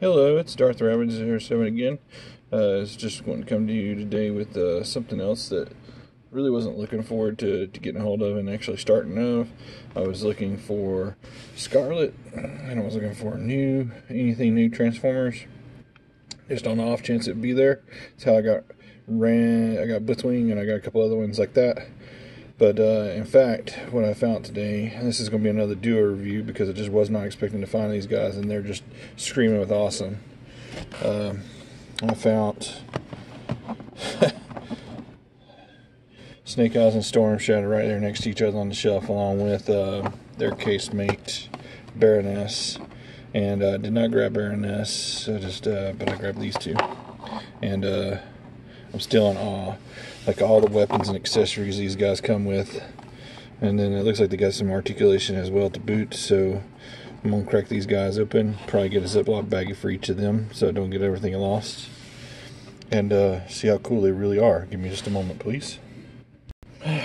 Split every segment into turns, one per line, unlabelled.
Hello, it's Darth Ravage 07 again. Uh, I was just going to come to you today with uh, something else that really wasn't looking forward to, to getting a hold of and actually starting of. I was looking for Scarlett, and I was looking for new, anything new Transformers. Just on the off chance it'd be there. That's how I got ran. I got Blitzwing, and I got a couple other ones like that. But uh, in fact, what I found today, this is going to be another duo review because I just was not expecting to find these guys, and they're just screaming with awesome. Um, I found Snake Eyes and Storm Shadow right there next to each other on the shelf, along with uh, their casemate Baroness. And I uh, did not grab Baroness, so just uh, but I grabbed these two, and uh, I'm still in awe like all the weapons and accessories these guys come with. And then it looks like they got some articulation as well to boot. So I'm gonna crack these guys open. Probably get a Ziploc baggie for each of them so I don't get everything lost. And uh, see how cool they really are. Give me just a moment, please.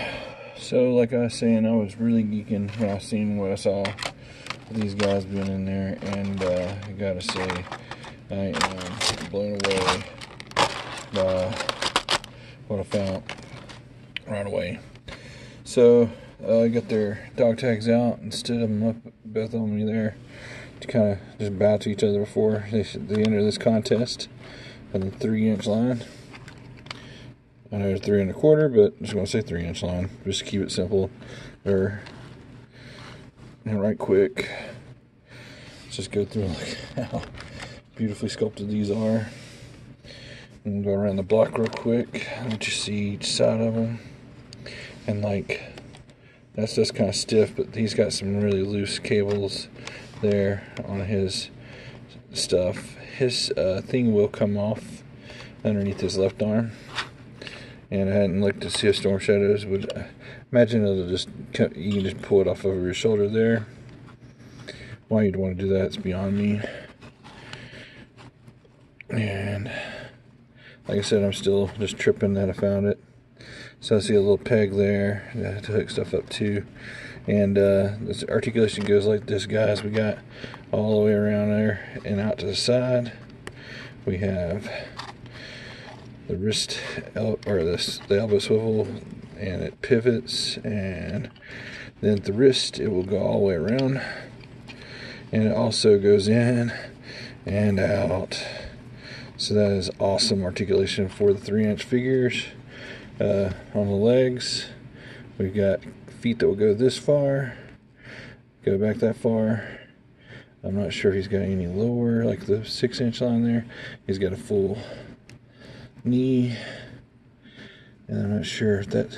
So, like I was saying, I was really geeking when I seen what I saw these guys being in there, and uh, I gotta say, I am blown away by what I found right away. So uh, I got their dog tags out and stood them up, both of them there, to kind of just bow to each other before they, they enter this contest on the three inch line. I know it's three and a quarter, but I'm just to say three inch line, just to keep it simple. Or, and right quick, let's just go through like how beautifully sculpted these are. And go around the block real quick. Let you see each side of them. And like, that's just kind of stiff, but he's got some really loose cables there on his stuff. His uh, thing will come off underneath his left arm. And I hadn't looked to see if Storm Shadows would. Uh, imagine it'll just, you can just pull it off over your shoulder there. Why you'd want to do that, it's beyond me. And like I said, I'm still just tripping that I found it. So I see a little peg there to hook stuff up to. And uh, this articulation goes like this, guys. We got all the way around there and out to the side. We have the wrist el or the, the elbow swivel and it pivots and then at the wrist it will go all the way around and it also goes in and out so that is awesome articulation for the three inch figures. Uh, on the legs, we've got feet that will go this far, go back that far. I'm not sure he's got any lower, like the six inch line there. He's got a full knee, and I'm not sure if that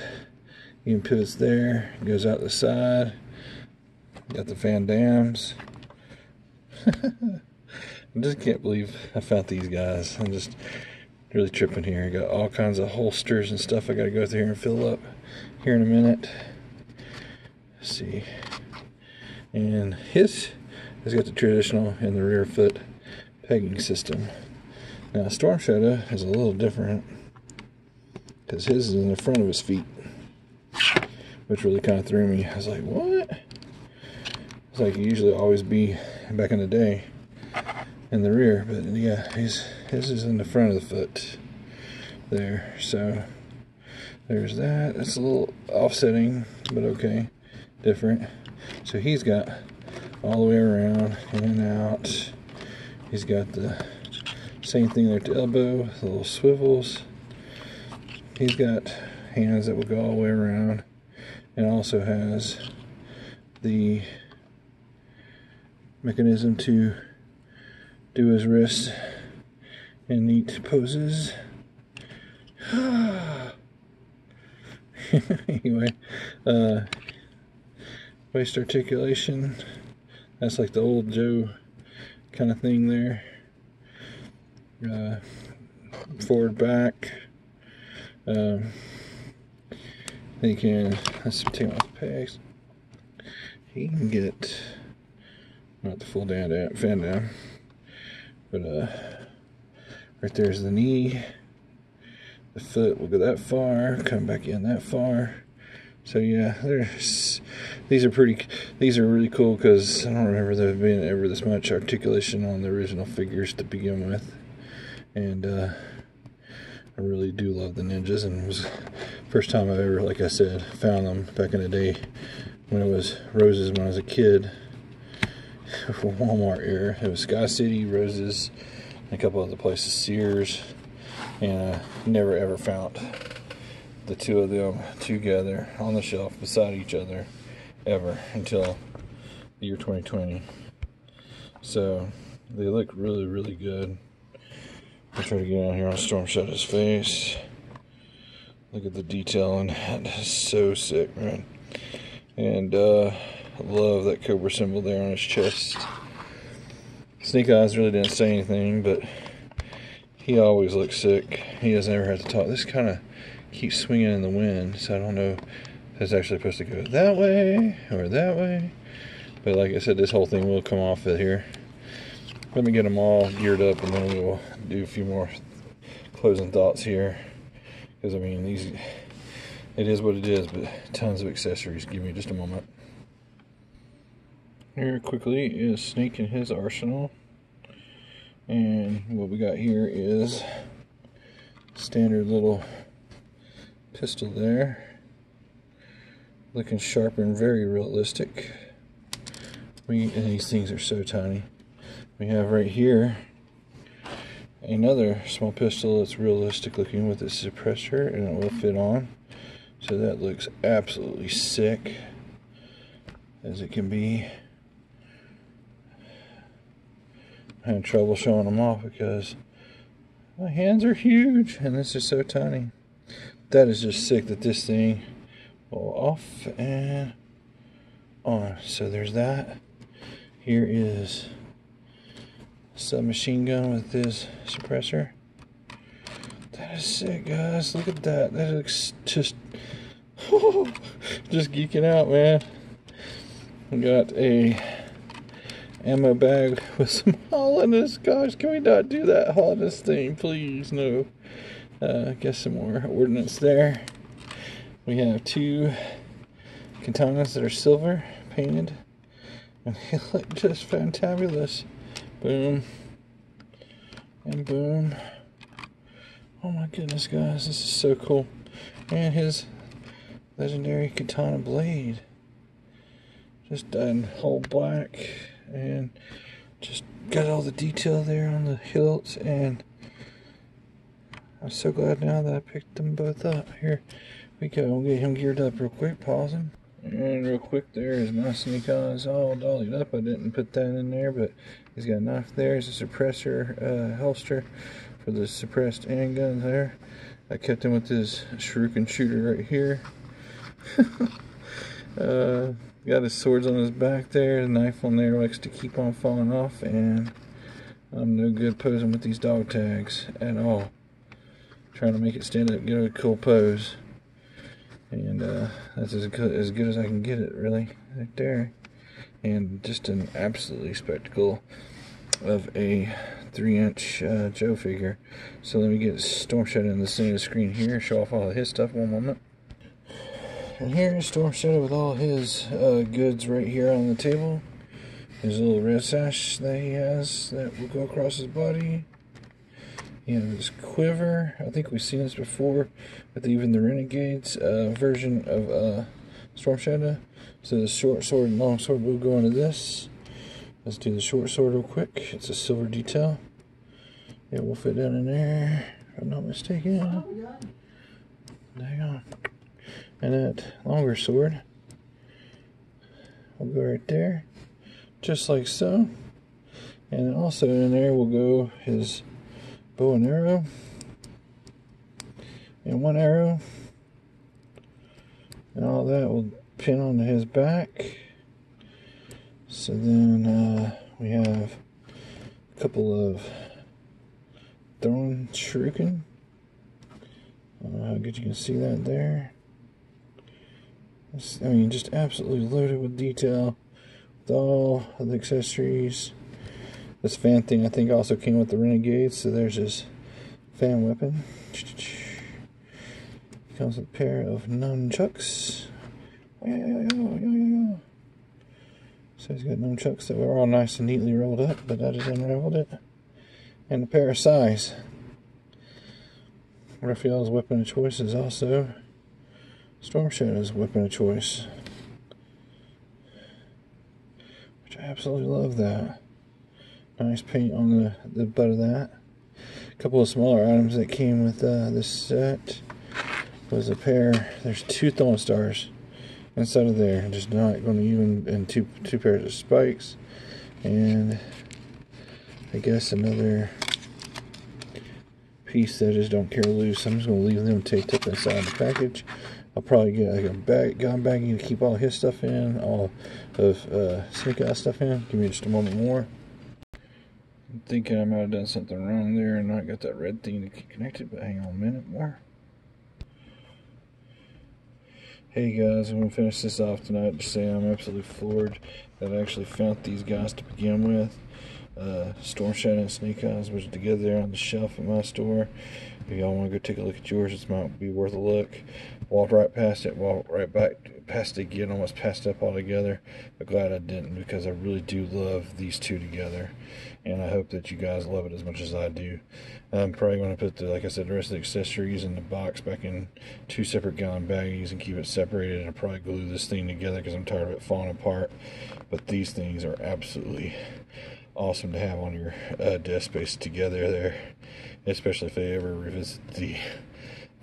even pivots there, goes out the side. Got the Van Dammes. I just can't believe I found these guys. I'm just really tripping here. I got all kinds of holsters and stuff I got to go through here and fill up here in a minute. Let's see. And his has got the traditional in the rear foot pegging system. Now Storm Shadow is a little different because his is in the front of his feet, which really kind of threw me. I was like, what? It's like he usually always be back in the day in the rear, but yeah, his his is in the front of the foot there. So there's that. It's a little offsetting, but okay, different. So he's got all the way around in and out. He's got the same thing there the elbow, the little swivels. He's got hands that will go all the way around, and also has the mechanism to do his wrist in neat poses. anyway, uh, waist articulation. That's like the old Joe kind of thing there. Uh, forward back. Um, can, let's take off the pegs. He can get, not the full down, down fan down. But uh, right there's the knee. The foot will go that far, come back in that far. So yeah, there's these are pretty. These are really cool because I don't remember there being ever this much articulation on the original figures to begin with, and uh, I really do love the ninjas. And it was first time I've ever, like I said, found them back in the day when it was Rose's when I was a kid. Walmart era, it was Sky City Rose's, a couple other places, Sears, and I never ever found the two of them together on the shelf beside each other ever until the year 2020. So they look really, really good. I'll try to get out here on Storm Shadow's face. Look at the detail on that. So sick, man. And uh, I love that Cobra symbol there on his chest. Snake Eyes really didn't say anything, but he always looks sick. He doesn't ever have to talk. This kind of keeps swinging in the wind, so I don't know if it's actually supposed to go that way or that way. But like I said, this whole thing will come off of here. Let me get them all geared up and then we'll do a few more closing thoughts here. Because I mean, these, it is what it is, but tons of accessories. Give me just a moment. Here quickly is Snake in his arsenal. And what we got here is standard little pistol there. Looking sharp and very realistic. We and these things are so tiny. We have right here another small pistol that's realistic looking with a suppressor and it will fit on. So that looks absolutely sick as it can be. Had trouble showing them off because my hands are huge and this is so tiny that is just sick that this thing will off and on. So there's that. Here is submachine gun with this suppressor. That is sick, guys. Look at that. That looks just just geeking out, man. We got a ammo bag with some Hollanders. Gosh, can we not do that Hollanders thing, please? No. Uh, guess some more ordnance there. We have two katanas that are silver painted, and they look just fantabulous. Boom and boom. Oh my goodness, guys, this is so cool. And his legendary katana blade, just done whole black, and just got all the detail there on the hilts and I'm so glad now that I picked them both up. Here we go. We'll get him geared up real quick. Pause him. And real quick, there is my Snake Eyes all dollied up. I didn't put that in there, but he's got a knife there. There's a suppressor uh, holster for the suppressed handgun there. I kept him with his shuriken shooter right here. uh, got his swords on his back there. The knife on there likes to keep on falling off, and I'm no good posing with these dog tags at all trying to make it stand up, get a cool pose. And uh, that's as good, as good as I can get it, really, right there. And just an absolutely spectacle of a three inch uh, Joe figure. So let me get Storm Shadow in the center of the screen here, show off all of his stuff one moment. And here is Storm Shadow with all his uh, goods right here on the table. His little red sash that he has that will go across his body you know, this quiver. I think we've seen this before with even the Renegades uh, version of uh, Storm Shadow. So the short sword and long sword will go into this. Let's do the short sword real quick. It's a silver detail. It will fit down in there, if I'm not mistaken. Hang on. And that longer sword. Will go right there, just like so. And also in there will go his bow and arrow. And one arrow. And all that will pin on his back. So then uh, we have a couple of throwing shuriken. I don't know how good you can see that there I mean just absolutely loaded with detail with all the accessories this fan thing I think also came with the Renegade, so there's his fan weapon. Comes with a pair of nunchucks. So he's got nunchucks that were all nice and neatly rolled up, but I just unraveled it. And a pair of sais. Raphael's weapon of choice is also Storm Shadow's weapon of choice. Which I absolutely love that. Nice paint on the, the butt of that. A couple of smaller items that came with uh, this set was a pair. There's two Thorn stars inside of there. Just not going to even and two two pairs of spikes, and I guess another piece that I just don't care to lose. I'm just going to leave them taped up inside the package. I'll probably get like a bag, gun baggie to keep all his stuff in, all of uh, Snake Eyes stuff in. Give me just a moment more. I'm thinking I might have done something wrong there and not got that red thing to get connected, but hang on a minute more. Hey guys, I'm to finish this off tonight to say I'm absolutely floored that actually found these guys to begin with. Uh, Storm Shadow and Snake Eyes was together there on the shelf at my store. If y'all want to go take a look at yours, it might be worth a look. Walked right past it, walked right back past it again, almost passed up altogether. But glad I didn't because I really do love these two together. And I hope that you guys love it as much as I do. I'm probably going to put, the, like I said, the rest of the accessories in the box back in two separate gallon baggies and keep it separated. And I'll probably glue this thing together because I'm tired of it falling apart. But these things are absolutely awesome to have on your uh, desk space together there, especially if they ever revisit the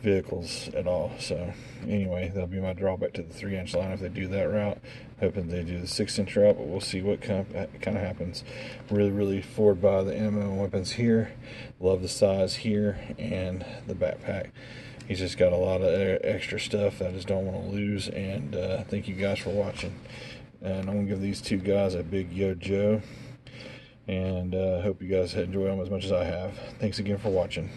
vehicles at all. So anyway, that'll be my drawback to the three inch line if they do that route. Hoping they do the six inch route, but we'll see what kind of, kind of happens. Really, really forward by the ammo and weapons here. Love the size here and the backpack. He's just got a lot of extra stuff that I just don't want to lose. And uh, thank you guys for watching. And I'm gonna give these two guys a big yo Joe and uh, hope you guys enjoy them as much as I have. Thanks again for watching.